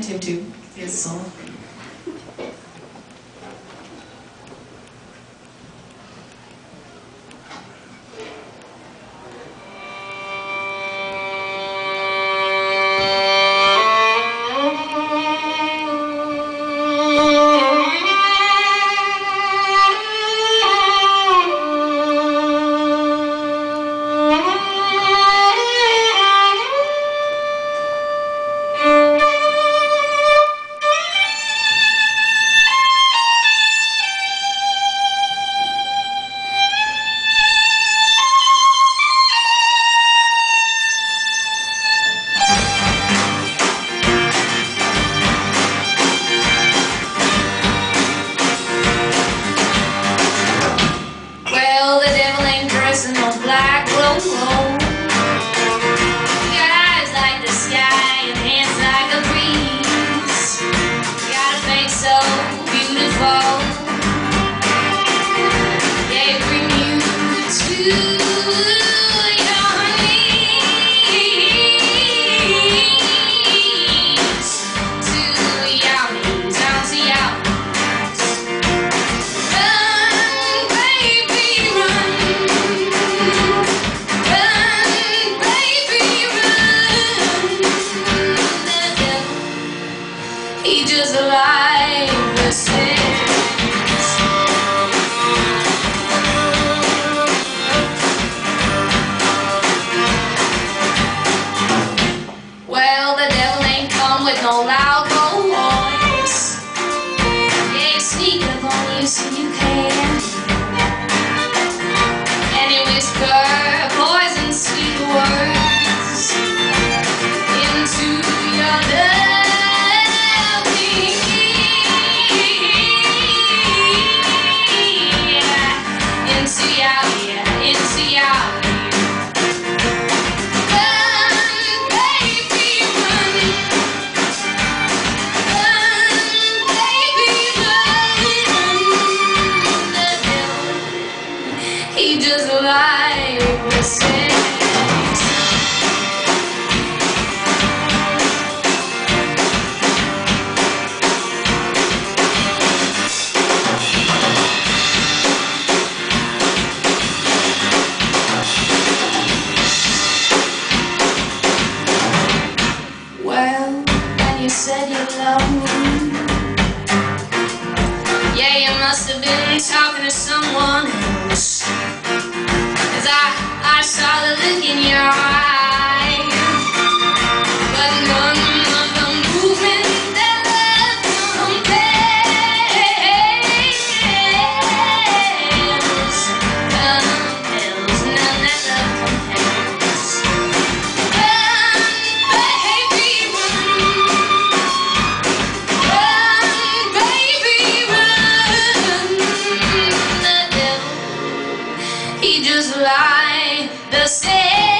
attentive to his soul. no loud, low voice. Yeah, sneak up on you so you can. said you loved me. Yeah, you must have been talking to someone else in your eyes. But none of the. None compares. Run, baby, run. Run, baby, run. He just lies the same.